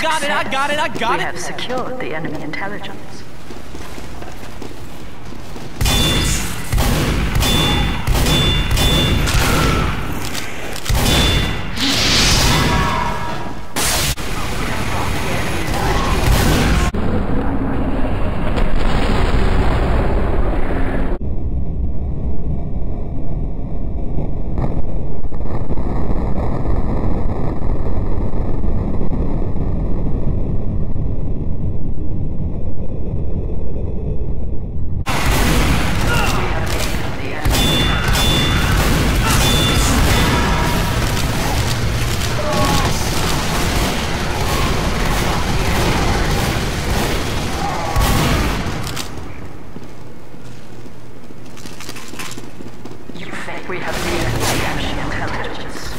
got it, I got it, I got we it. have secured the enemy intelligence. We have taken the enemy intelligence.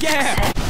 Yeah!